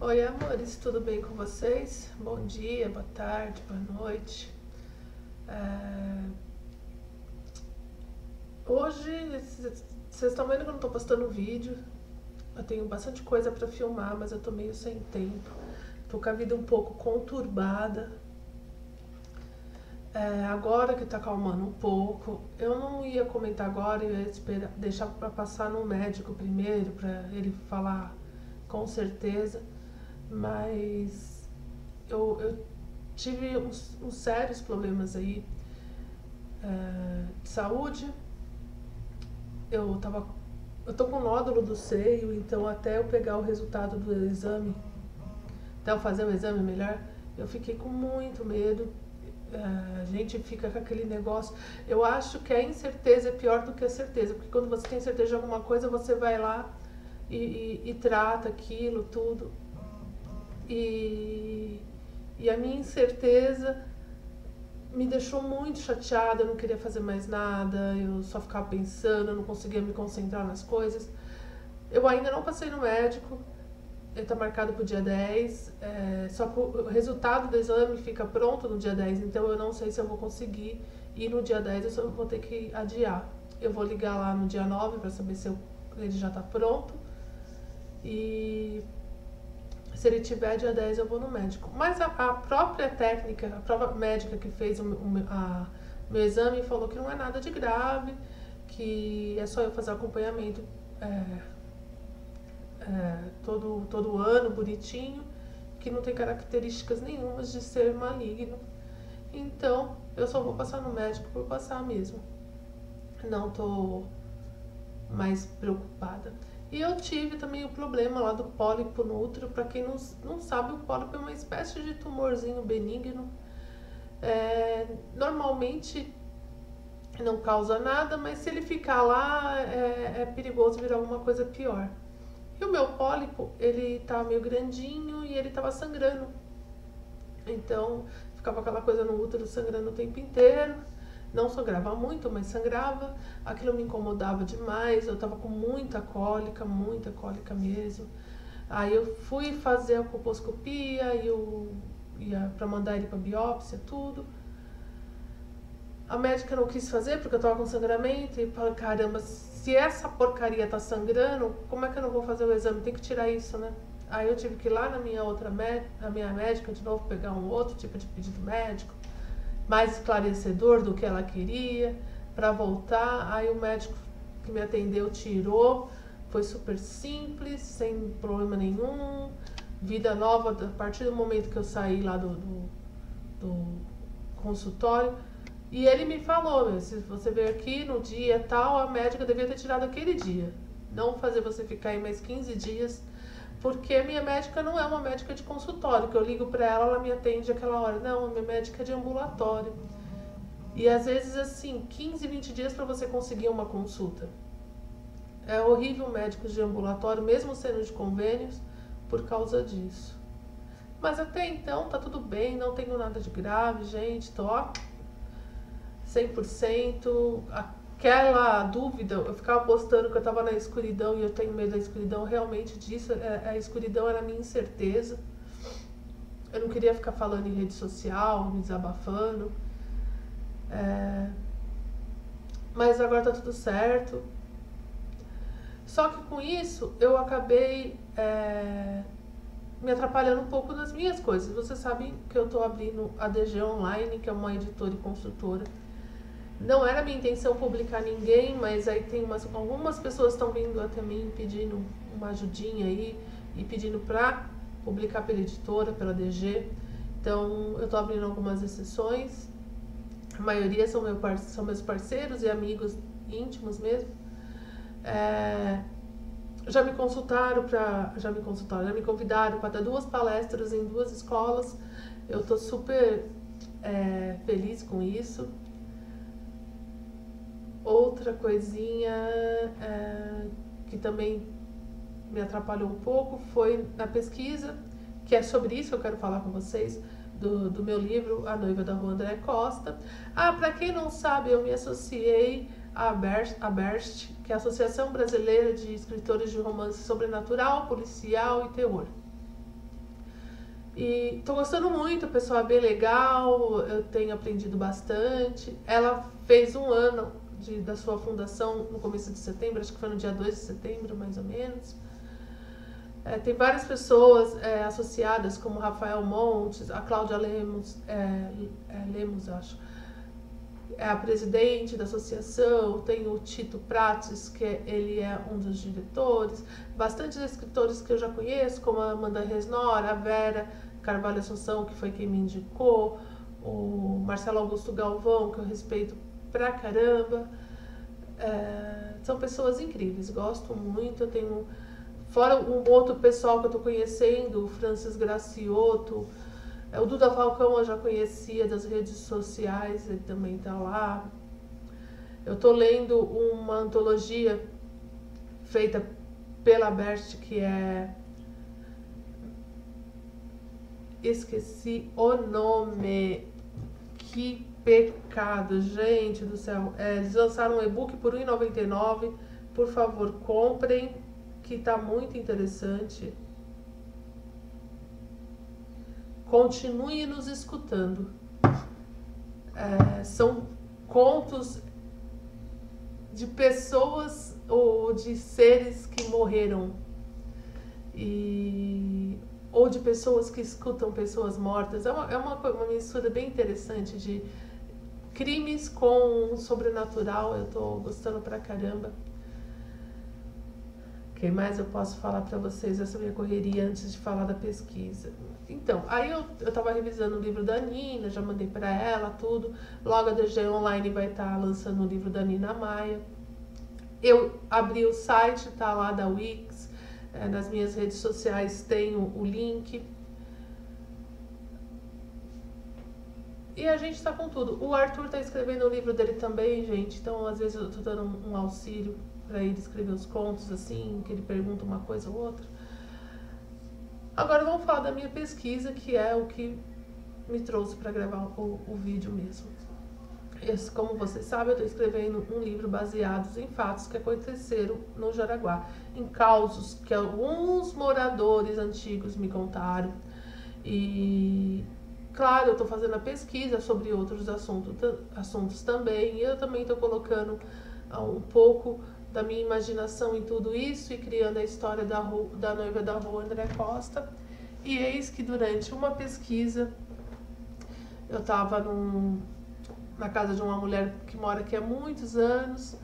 Oi, amores, tudo bem com vocês? Bom dia, boa tarde, boa noite. É... Hoje, vocês estão vendo que eu não estou postando vídeo. Eu tenho bastante coisa para filmar, mas eu tô meio sem tempo. Tô com a vida um pouco conturbada. É, agora que tá calmando um pouco, eu não ia comentar agora, eu ia esperar, deixar para passar no médico primeiro, para ele falar com certeza mas eu, eu tive uns, uns, sérios problemas aí é, de saúde. Eu tava. Eu tô com nódulo do seio, então até eu pegar o resultado do exame, até eu fazer o exame melhor, eu fiquei com muito medo. É, a gente fica com aquele negócio. Eu acho que a incerteza é pior do que a certeza, porque quando você tem certeza de alguma coisa, você vai lá e, e, e trata aquilo, tudo. E, e a minha incerteza me deixou muito chateada, eu não queria fazer mais nada, eu só ficava pensando, eu não conseguia me concentrar nas coisas. Eu ainda não passei no médico, ele está marcado para o dia 10, é, só que o resultado do exame fica pronto no dia 10, então eu não sei se eu vou conseguir ir no dia 10, eu só vou ter que adiar. Eu vou ligar lá no dia 9 para saber se eu, ele já está pronto. E se ele tiver dia 10 eu vou no médico. Mas a, a própria técnica, a própria médica que fez o, o a, meu exame falou que não é nada de grave, que é só eu fazer acompanhamento é, é, todo, todo ano, bonitinho, que não tem características nenhumas de ser maligno. Então, eu só vou passar no médico por passar mesmo. Não tô mais preocupada. E eu tive também o problema lá do pólipo no útero. Para quem não, não sabe, o pólipo é uma espécie de tumorzinho benigno. É, normalmente não causa nada, mas se ele ficar lá é, é, perigoso virar alguma coisa pior. E o meu pólipo, ele tá meio grandinho e ele tava sangrando. Então, ficava aquela coisa no útero sangrando o tempo inteiro não sangrava muito, mas sangrava. Aquilo me incomodava demais. Eu tava com muita cólica, muita cólica mesmo. Aí eu fui fazer a colposcopia e ia para mandar ele para biópsia, tudo. A médica não quis fazer porque eu tava com sangramento e falei, caramba, se essa porcaria tá sangrando, como é que eu não vou fazer o exame? Tem que tirar isso, né? Aí eu tive que ir lá na minha outra na minha médica de novo pegar um outro tipo de pedido médico mais esclarecedor do que ela queria para voltar. Aí o médico que me atendeu tirou, foi super simples, sem problema nenhum. Vida nova a partir do momento que eu saí lá do, do, do consultório. E ele me falou: se você veio aqui no dia tal, a médica devia ter tirado aquele dia. Não fazer você ficar aí mais 15 dias porque a minha médica não é uma médica de consultório, que eu ligo para ela, ela me atende aquela hora. Não, a minha médica é de ambulatório. E às vezes, assim, 15, 20 dias para você conseguir uma consulta. É horrível médicos de ambulatório, mesmo sendo de convênios, por causa disso. Mas até então tá tudo bem, não tenho nada de grave, gente, tô ó, 100% aquela dúvida, eu ficava postando que eu estava na escuridão e eu tenho medo da escuridão, realmente disso, é, a escuridão era a minha incerteza. Eu não queria ficar falando em rede social, me desabafando. É... Mas agora tá tudo certo. Só que com isso eu acabei é... me atrapalhando um pouco nas minhas coisas. Vocês sabem que eu estou abrindo a DG Online, que é uma editora e construtora não era minha intenção publicar ninguém, mas aí tem umas, algumas pessoas estão vindo até mim pedindo uma ajudinha aí e pedindo para publicar pela editora, pela DG. Então eu estou abrindo algumas exceções. A maioria são, meu são meus parceiros e amigos íntimos mesmo. É, já me consultaram para, já me consultaram, já me convidaram para dar duas palestras em duas escolas. Eu estou super é, feliz com isso. Outra coisinha é, que também me atrapalhou um pouco foi na pesquisa, que é sobre isso que eu quero falar com vocês, do, do meu livro A Noiva da Rua André Costa. Ah, para quem não sabe, eu me associei à Berst, a Berst, que é a Associação Brasileira de Escritores de Romance Sobrenatural, Policial e Terror. E tô gostando muito, o pessoal é bem legal, eu tenho aprendido bastante. Ela fez um ano de, da sua fundação no começo de setembro, acho que foi no dia 2 de setembro, mais ou menos. É, tem várias pessoas é, associadas, como Rafael Montes, a Cláudia Lemos, é, é, Lemos, acho, é a presidente da associação, tem o Tito Prates, que ele é um dos diretores, bastantes escritores que eu já conheço, como a Amanda Resnor, a Vera Carvalho Assunção, que foi quem me indicou, o Marcelo Augusto Galvão, que eu respeito pra caramba. É, são pessoas incríveis, gosto muito, eu tenho Fora um outro pessoal que eu estou conhecendo, o Francis Gracioto, é, o Duda Falcão eu já conhecia das redes sociais, ele também está lá. Eu estou lendo uma antologia feita pela Bert, que é. Esqueci o nome. Que pecado, gente do céu. É, eles lançaram um e-book por R$1,99. Por favor, comprem que está muito interessante. Continue nos escutando. É, são contos de pessoas ou de seres que morreram e ou de pessoas que escutam pessoas mortas. É uma, é uma, uma mistura bem interessante de crimes com sobrenatural. Eu estou gostando pra caramba. O que mais eu posso falar para vocês essa minha correria antes de falar da pesquisa? Então, aí eu, eu tava revisando o livro da Nina, já mandei para ela tudo. Logo a DG Online vai estar tá lançando o livro da Nina Maia. Eu abri o site, tá lá da Wix, é, nas minhas redes sociais tem o, o link. E a gente está com tudo. O Arthur está escrevendo o livro dele também, gente. Então, às vezes, eu estou dando um, um auxílio para ele escrever os contos assim, que ele pergunta uma coisa ou outra. Agora vamos falar da minha pesquisa, que é o que me trouxe para gravar o, o, vídeo mesmo. Esse, como vocês sabem, eu estou escrevendo um livro baseado em fatos que aconteceram no Jaraguá, em causos que alguns moradores antigos me contaram. E, claro, eu estou fazendo a pesquisa sobre outros assuntos, assuntos também, e eu também estou colocando uh, um pouco da minha imaginação em tudo isso e criando a história da, da noiva da rua André Costa. E eis que durante uma pesquisa eu estava na casa de uma mulher que mora aqui há muitos anos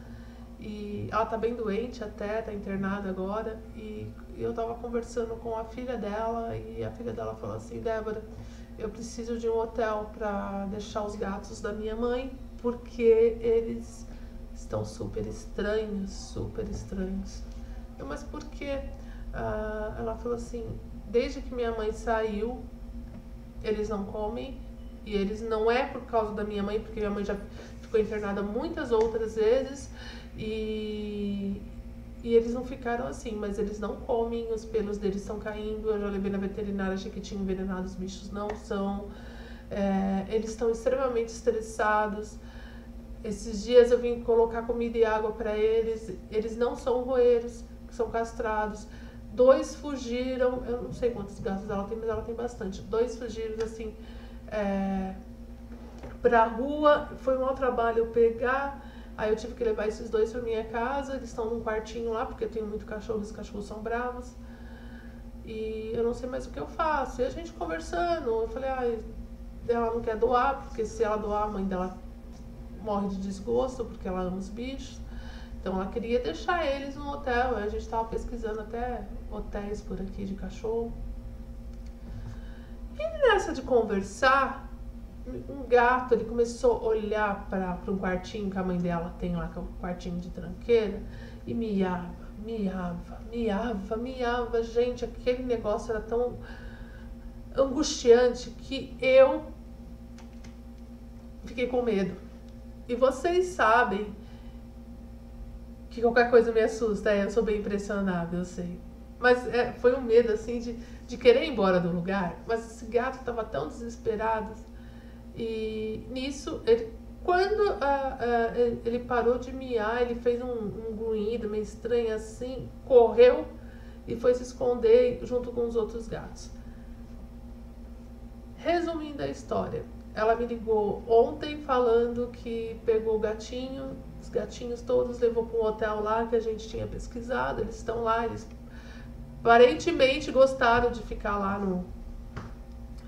e ela está bem doente até, está internada agora e eu estava conversando com a filha dela e a filha dela falou assim, Débora, eu preciso de um hotel para deixar os gatos da minha mãe porque eles estão super estranhos, super estranhos. Eu, mas por quê? Ah, ela falou assim, desde que minha mãe saiu, eles não comem, e eles não é por causa da minha mãe, porque minha mãe já ficou internada muitas outras vezes, e, e eles não ficaram assim, mas eles não comem, os pelos deles estão caindo, eu já levei na veterinária, achei que tinha envenenado, os bichos não são. É, eles estão extremamente estressados. Esses dias eu vim colocar comida e água para eles. Eles não são roeiros, são castrados. Dois fugiram, eu não sei quantos gatos ela tem, mas ela tem bastante. Dois fugiram assim é, pra rua. Foi um mau trabalho eu pegar. Aí eu tive que levar esses dois para minha casa. Eles estão num quartinho lá, porque eu tenho muito cachorro, os cachorros são bravos. E eu não sei mais o que eu faço. E a gente conversando, eu falei, ah, ela não quer doar, porque se ela doar, a mãe dela morre de desgosto porque ela ama os bichos. Então ela queria deixar eles no hotel. A gente estava pesquisando até hotéis por aqui de cachorro. E nessa de conversar, um gato ele começou a olhar para um quartinho que a mãe dela tem lá, que é um quartinho de tranqueira, e miava, miava, miava, miava. Gente, aquele negócio era tão angustiante que eu fiquei com medo. E vocês sabem que qualquer coisa me assusta. É, eu sou bem impressionável, eu sei. Mas é, foi um medo, assim, de, de querer ir embora do lugar. Mas esse gato estava tão desesperado. E nisso, ele, quando ah, ah, ele parou de miar, ele fez um, um grunhido meio estranho assim, correu e foi se esconder junto com os outros gatos. Resumindo a história, ela me ligou ontem falando que pegou o gatinho, os gatinhos todos, levou para um hotel lá que a gente tinha pesquisado. Eles estão lá, eles aparentemente gostaram de ficar lá no,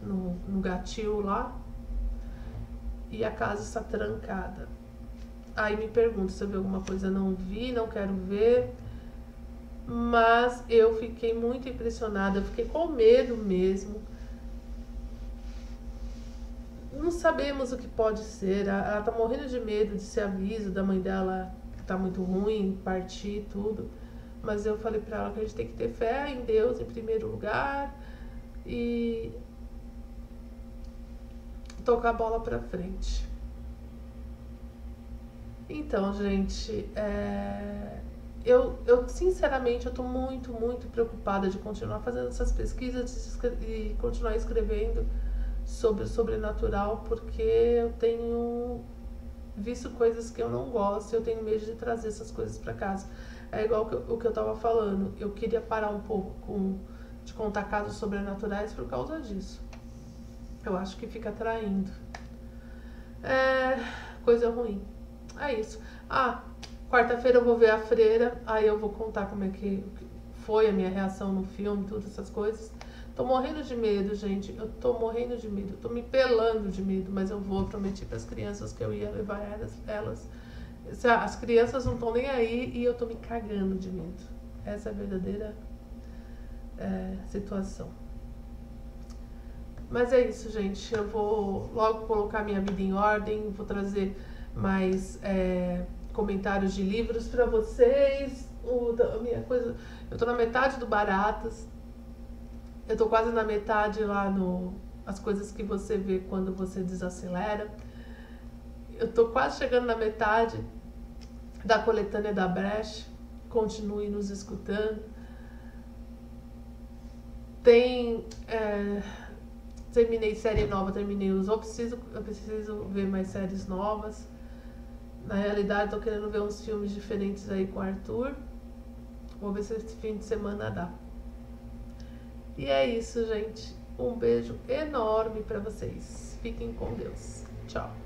no, no gatil lá. E a casa está trancada. Aí me pergunto se eu vi alguma coisa, não vi, não quero ver. Mas eu fiquei muito impressionada, eu fiquei com medo mesmo. Não sabemos o que pode ser. Ela tá morrendo de medo desse aviso da mãe dela que tá muito ruim, partir tudo. Mas eu falei para ela que a gente tem que ter fé em Deus em primeiro lugar e tocar a bola para frente. Então, gente, é... eu, eu sinceramente eu tô muito, muito preocupada de continuar fazendo essas pesquisas e continuar escrevendo sobre o sobrenatural, porque eu tenho visto coisas que eu não gosto, eu tenho medo de trazer essas coisas para casa. É igual o que eu tava falando, eu queria parar um pouco com, de contar casos sobrenaturais por causa disso. Eu acho que fica atraindo. É coisa ruim. É isso. Ah, quarta-feira eu vou ver a freira, aí eu vou contar como é que foi a minha reação no filme, todas essas coisas. Tô morrendo de medo, gente. Eu tô morrendo de medo. Eu tô me pelando de medo, mas eu vou. Prometi para as crianças que eu ia levar elas. elas. As crianças não estão nem aí e eu tô me cagando de medo. Essa é a verdadeira é, situação. Mas é isso, gente. Eu vou logo colocar minha vida em ordem, vou trazer mais é, comentários de livros para vocês. O, minha coisa, eu tô na metade do Baratas. Eu tô quase na metade lá no as coisas que você vê quando você desacelera. Eu tô quase chegando na metade da coletânea da Brecht. Continue nos escutando. Tem é, terminei série nova, terminei os eu preciso, eu preciso ver mais séries novas. Na realidade, tô querendo ver uns filmes diferentes aí com o Arthur. Vou ver se esse fim de semana dá. E é isso, gente. Um beijo enorme para vocês. Fiquem com Deus. Tchau.